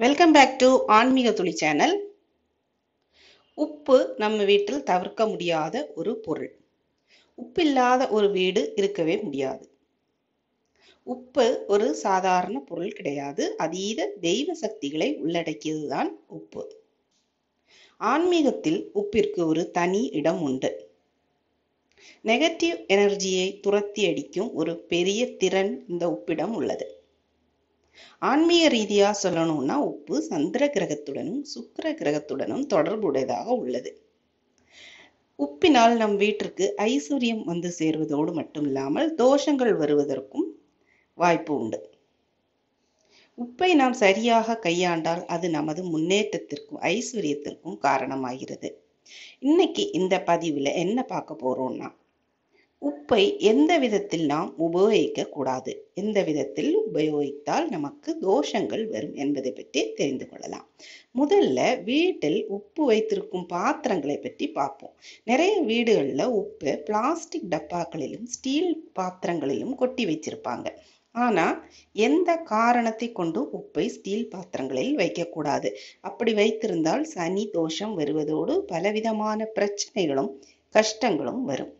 Welcome back to ஆன்மீக துளி channel. உப்பு நம்ம வீட்டில் தவிர்க்க முடியாத ஒரு பொருள். உப்பில்லாத ஒரு வீடு இருக்கவே முடியாது. உப்பு ஒரு சாதாரண பொருள் கிடையாது. அதீத தெய்வ சக்திகளை உள்ளடக்கியதுதான் உப்பு. ஆன்மீகத்தில் உப்பிற்கு ஒரு தனி இடம் உண்டு. நெகட்டிவ் எனர்ஜியை துரத்தி அடிக்கும் ஒரு பெரிய திறன் இந்த உப்பிடம் உள்ளது. ஆன்மீக ரீதியா சொல்லணும்னா உப்பு சந்திர கிரகத்துடனும் சுக்கிர கிரகத்துடனும் தொடர்புடையதாக உள்ளது. உப்பினால் நம் வீட்டிற்கு ஐஸ்வர்யம் வந்து சேருவதோடு மட்டும் இல்லாமல் தோஷங்கள் வருவதற்கும் வாய்ப்பு உண்டு. உப்பை நாம் சரியாக கையாண்டால் அது நமது முன்னேற்றத்திற்கும் ஐஸ்வர்யத்திற்கும் காரணமாகிறது. இன்னைக்கு இந்த பதிவுல என்ன பார்க்க போறோம்னா உப்பை எந்த விதத்தில் நாம் உபயோகிக்க கூடாது எந்த விதத்தில் உபயோகித்தால் நமக்கு தோஷங்கள் வரும் என்பதை பற்றி தெரிந்து கொள்ளலாம். முதல்ல வீட்டில் உப்பு வைத்திருக்கும் பாத்திரங்களை பற்றி பார்ப்போம். நிறைய வீடுகளில் உப்பு பிளாஸ்டிக் டப்பாக்களிலும் ஸ்டீல் பாத்திரங்களிலும் கொட்டி வச்சிருப்பாங்க ஆனால் எந்த காரணத்தை கொண்டும் உப்பை ஸ்டீல் பாத்திரங்களில் வைக்கக்கூடாது? அப்படி வைத்திருந்தால் சனி தோஷம் வருவதோடு பலவிதமான பிரச்சனைகளும் கஷ்டங்களும் வரும்.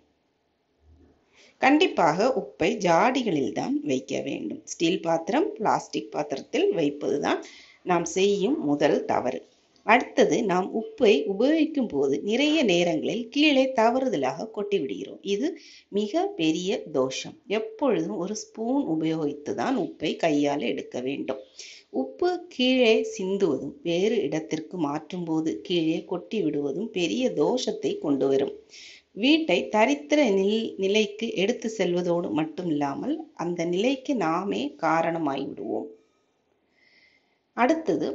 கண்டிப்பாக உப்பை ஜாடிகளில் தான் வைக்க வேண்டும். ஸ்டீல் பாத்திரம் பிளாஸ்டிக் பாத்திரத்தில் வைப்பதுதான் நாம் செய்யும் முதல் தவறு. அடுத்தது நாம் உப்பை உபயோகிக்கும் போது நிறைய நேரங்களில் கீழே தவறுதலாக கொட்டி விடுகிறோம். இது மிக பெரிய தோஷம். எப்பொழுதும் ஒரு ஸ்பூன் உபயோகித்து தான் உப்பை கையால் எடுக்க வேண்டும். உப்பு கீழே சிந்துவதும் வேறு இடத்திற்கு மாற்றும் போது கீழே கொட்டி விடுவதும் பெரிய தோஷத்தை கொண்டு வரும். வீட்டை தரித்திர நில் நிலைக்கு எடுத்து செல்வதோடு மட்டும் இல்லாமல் அந்த நிலைக்கு நாமே காரணமாகிவிடுவோம் அடுத்தது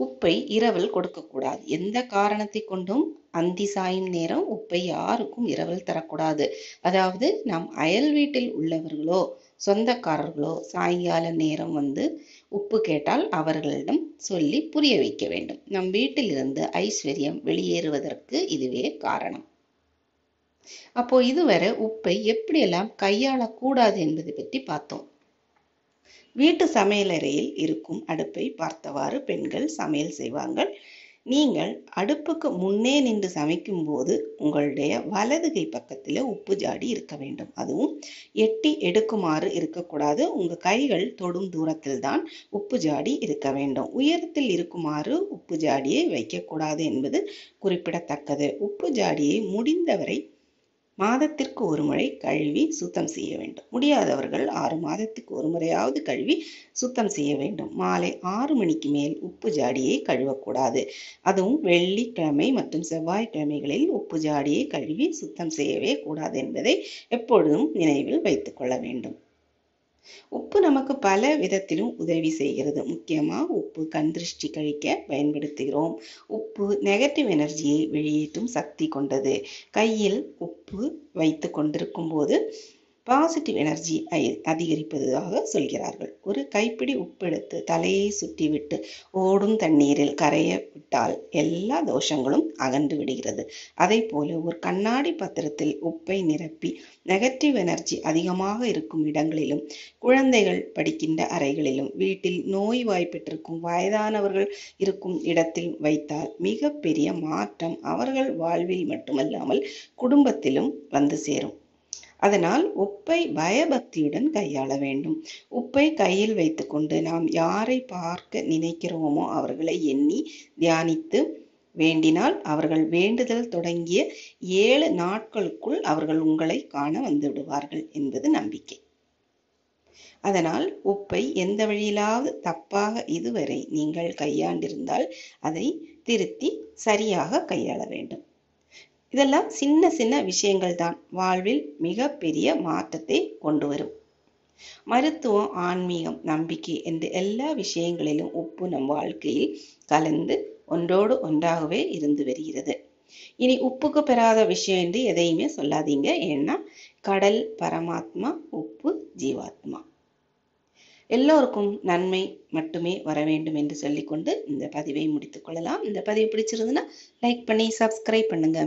உப்பை இரவல் கொடுக்கக்கூடாது. எந்த காரணத்தை கொண்டும் அந்தி சாயும் நேரம் உப்பை யாருக்கும் இரவல் தரக்கூடாது. அதாவது நம் அயல் வீட்டில் உள்ளவர்களோ சொந்தக்காரர்களோ சாயங்கால நேரம் வந்து உப்பு கேட்டால் அவர்களிடம் சொல்லி புரிய வைக்க வேண்டும். நம் வீட்டில் இருந்து ஐஸ்வர்யம் வெளியேறுவதற்கு இதுவே காரணம். அப்போ இதுவரை உப்பை எப்படியெல்லாம் கையாளக்கூடாது என்பதை பற்றி பார்த்தோம். வீட்டு சமையலறையில் இருக்கும் அடுப்பை பார்த்தவாறு பெண்கள் சமையல் செய்வார்கள். நீங்கள் அடுப்புக்கு முன்னே நின்று சமைக்கும் போது உங்களுடைய வலது கை பக்கத்தில் உப்பு ஜாடி இருக்க வேண்டும். அதுவும் எட்டி எடுக்குமாறு இருக்கக்கூடாது. உங்கள் கைகள் தொடும் தூரத்தில் தான் உப்பு ஜாடி இருக்க வேண்டும். உயரத்தில் இருக்குமாறு உப்பு ஜாடியை வைக்கக்கூடாது என்பது குறிப்பிடத்தக்கது. உப்பு ஜாடியை முடிந்தவரை மாதத்திற்கு ஒரு முறை கழுவி சுத்தம் செய்ய வேண்டும். முடியாதவர்கள் ஆறு மாதத்துக்கு ஒரு முறையாவது கழுவி சுத்தம் செய்ய வேண்டும். மாலை ஆறு மணிக்கு மேல் உப்பு ஜாடியை கழுவக்கூடாது. அதுவும் வெள்ளிக்கிழமை மற்றும் செவ்வாய்க்கிழமைகளில் உப்பு ஜாடியை கழுவி சுத்தம் செய்யவே கூடாது என்பதை எப்பொழுதும் நினைவில் வைத்துக்கொள்ள வேண்டும். உப்பு நமக்கு பல விதத்திலும் உதவி செய்கிறது. முக்கியமா உப்பு கண் திருஷ்டி கழிக்க பயன்படுத்துகிறோம். உப்பு நெகட்டிவ் எனர்ஜியை வெளியேற்றும் சக்தி கொண்டது. கையில் உப்பு வைத்து கொண்டிருக்கும் போது பாசிட்டிவ் எனர்ஜி அதிகரிப்பதாக சொல்கிறார்கள். ஒரு கைப்பிடி உப்பெடுத்து தலையை சுற்றிவிட்டு ஓடும் தண்ணீரில் கரைய விட்டால் எல்லா தோஷங்களும் அகன்று விடுகிறது. அதே போல ஒரு கண்ணாடி பத்திரத்தில் உப்பை நிரப்பி நெகட்டிவ் எனர்ஜி அதிகமாக இருக்கும் இடங்களிலும் குழந்தைகள் படிக்கின்ற அறைகளிலும் வீட்டில் நோய் வாய்ப்பெற்றிருக்கும் வயதானவர்கள் இருக்கும் இடத்தில் வைத்தால் மிகப்பெரிய மாற்றம் அவர்கள் வாழ்வில் மட்டுமல்லாமல் குடும்பத்திலும் வந்து சேரும். அதனால் உப்பை பயபக்தியுடன் கையாள வேண்டும். உப்பை கையில் வைத்துக்கொண்டு நாம் யாரை பார்க்க நினைக்கிறோமோ அவர்களை எண்ணி தியானித்து வேண்டினால் அவர்கள் வேண்டுதல் தொடங்கிய ஏழு நாட்களுக்குள் அவர்கள் உங்களை காண வந்து விடுவார்கள் என்பது நம்பிக்கை. அதனால் உப்பை எந்த வழியிலாவது தப்பாக இதுவரை நீங்கள் கையாண்டிருந்தால் அதை திருத்தி சரியாக கையாள வேண்டும். இதெல்லாம் சின்ன சின்ன விஷயங்கள் தான் வாழ்வில் மிக பெரிய மாற்றத்தை கொண்டு வரும். மருத்துவம் ஆன்மீகம் நம்பிக்கை என்று எல்லா விஷயங்களிலும் உப்பு நம் வாழ்க்கையில் கலந்து ஒன்றோடு ஒன்றாகவே இருந்து வருகிறது. இனி உப்புக்கு பெறாத விஷயம் என்று எதையுமே சொல்லாதீங்க. ஏன்னா கடல் பரமாத்மா உப்பு ஜீவாத்மா. எல்லோருக்கும் நன்மை மட்டுமே வர வேண்டும் என்று சொல்லிக்கொண்டு இந்த பதிவை முடித்துக் கொள்ளலாம். இந்த பதிவு பிடிச்சிருந்ததுன்னா லைக் பண்ணி சப்ஸ்கிரைப் பண்ணுங்க.